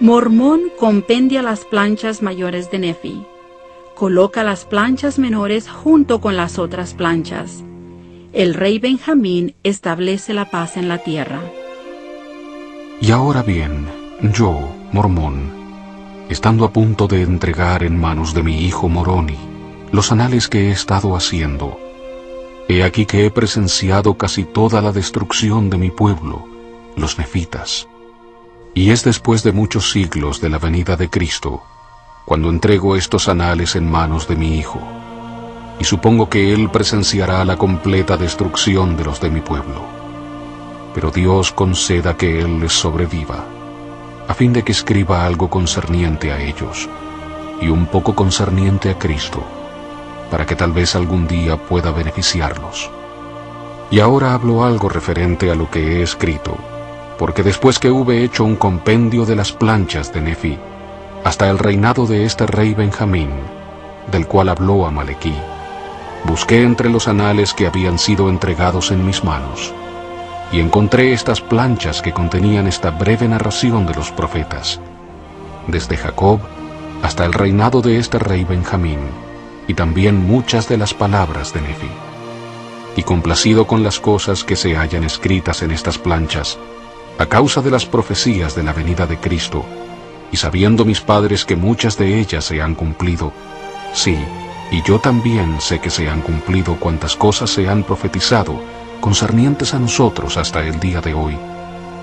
Mormón compendia las planchas mayores de Nefi. Coloca las planchas menores junto con las otras planchas. El rey Benjamín establece la paz en la tierra. Y ahora bien, yo, Mormón, estando a punto de entregar en manos de mi hijo Moroni los anales que he estado haciendo, he aquí que he presenciado casi toda la destrucción de mi pueblo, los nefitas. Y es después de muchos siglos de la venida de Cristo, cuando entrego estos anales en manos de mi Hijo, y supongo que Él presenciará la completa destrucción de los de mi pueblo. Pero Dios conceda que Él les sobreviva, a fin de que escriba algo concerniente a ellos, y un poco concerniente a Cristo, para que tal vez algún día pueda beneficiarlos. Y ahora hablo algo referente a lo que he escrito, porque después que hube hecho un compendio de las planchas de Nefi, hasta el reinado de este rey Benjamín, del cual habló Amalequí, busqué entre los anales que habían sido entregados en mis manos, y encontré estas planchas que contenían esta breve narración de los profetas, desde Jacob hasta el reinado de este rey Benjamín, y también muchas de las palabras de Nefi. Y complacido con las cosas que se hallan escritas en estas planchas, a causa de las profecías de la venida de Cristo, y sabiendo mis padres que muchas de ellas se han cumplido, sí, y yo también sé que se han cumplido cuantas cosas se han profetizado concernientes a nosotros hasta el día de hoy,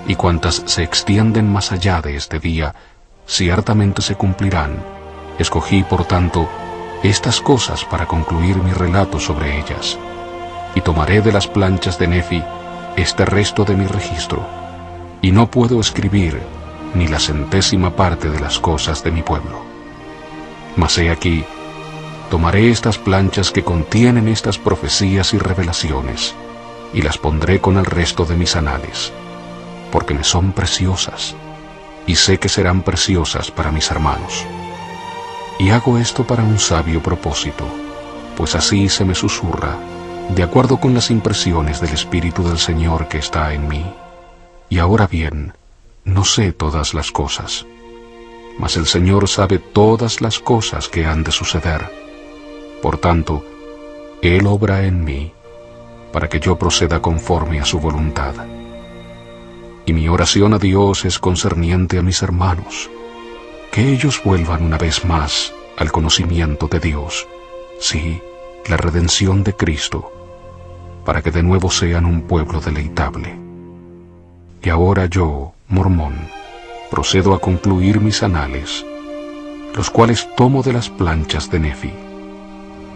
y cuantas se extienden más allá de este día, ciertamente se cumplirán. Escogí, por tanto, estas cosas para concluir mi relato sobre ellas, y tomaré de las planchas de Nefi este resto de mi registro y no puedo escribir ni la centésima parte de las cosas de mi pueblo. Mas he aquí, tomaré estas planchas que contienen estas profecías y revelaciones, y las pondré con el resto de mis anales, porque me son preciosas, y sé que serán preciosas para mis hermanos. Y hago esto para un sabio propósito, pues así se me susurra, de acuerdo con las impresiones del Espíritu del Señor que está en mí. Y ahora bien, no sé todas las cosas, mas el Señor sabe todas las cosas que han de suceder. Por tanto, Él obra en mí para que yo proceda conforme a su voluntad. Y mi oración a Dios es concerniente a mis hermanos, que ellos vuelvan una vez más al conocimiento de Dios, sí, la redención de Cristo, para que de nuevo sean un pueblo deleitable. Y ahora yo, mormón, procedo a concluir mis anales, los cuales tomo de las planchas de Nefi,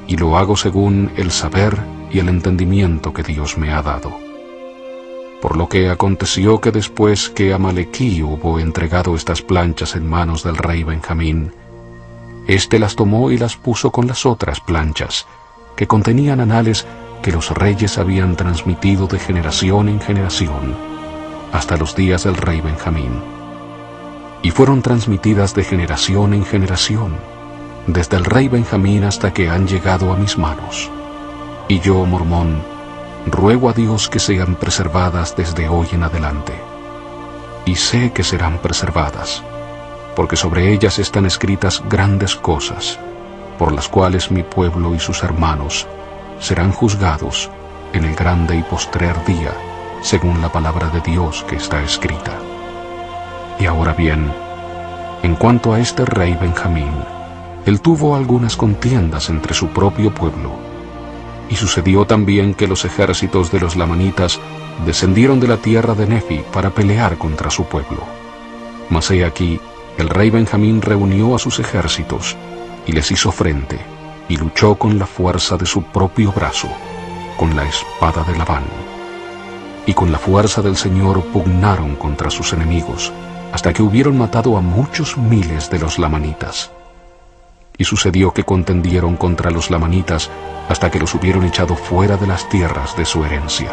y lo hago según el saber y el entendimiento que Dios me ha dado. Por lo que aconteció que después que Amalequí hubo entregado estas planchas en manos del rey Benjamín, éste las tomó y las puso con las otras planchas, que contenían anales que los reyes habían transmitido de generación en generación hasta los días del rey Benjamín, y fueron transmitidas de generación en generación, desde el rey Benjamín hasta que han llegado a mis manos. Y yo, mormón, ruego a Dios que sean preservadas desde hoy en adelante. Y sé que serán preservadas, porque sobre ellas están escritas grandes cosas, por las cuales mi pueblo y sus hermanos serán juzgados en el grande y postrer día según la palabra de Dios que está escrita. Y ahora bien, en cuanto a este rey Benjamín, él tuvo algunas contiendas entre su propio pueblo, y sucedió también que los ejércitos de los lamanitas descendieron de la tierra de Nefi para pelear contra su pueblo. Mas he aquí, el rey Benjamín reunió a sus ejércitos y les hizo frente, y luchó con la fuerza de su propio brazo, con la espada de Labán y con la fuerza del Señor pugnaron contra sus enemigos, hasta que hubieron matado a muchos miles de los lamanitas. Y sucedió que contendieron contra los lamanitas hasta que los hubieron echado fuera de las tierras de su herencia.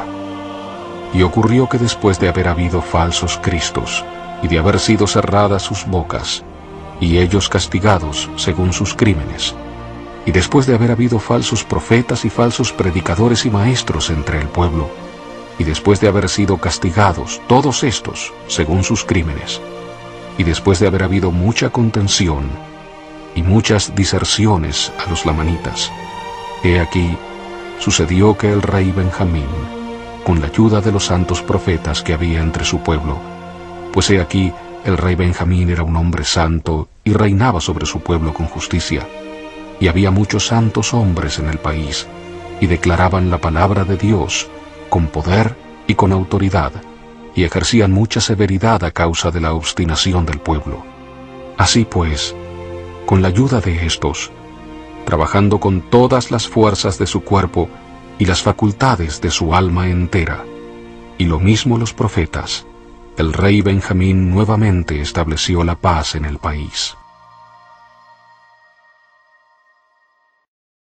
Y ocurrió que después de haber habido falsos cristos, y de haber sido cerradas sus bocas, y ellos castigados según sus crímenes, y después de haber habido falsos profetas y falsos predicadores y maestros entre el pueblo, y después de haber sido castigados todos estos según sus crímenes, y después de haber habido mucha contención y muchas diserciones a los lamanitas, he aquí, sucedió que el rey Benjamín, con la ayuda de los santos profetas que había entre su pueblo, pues he aquí, el rey Benjamín era un hombre santo y reinaba sobre su pueblo con justicia, y había muchos santos hombres en el país, y declaraban la palabra de Dios con poder y con autoridad, y ejercían mucha severidad a causa de la obstinación del pueblo. Así pues, con la ayuda de estos, trabajando con todas las fuerzas de su cuerpo y las facultades de su alma entera, y lo mismo los profetas, el rey Benjamín nuevamente estableció la paz en el país.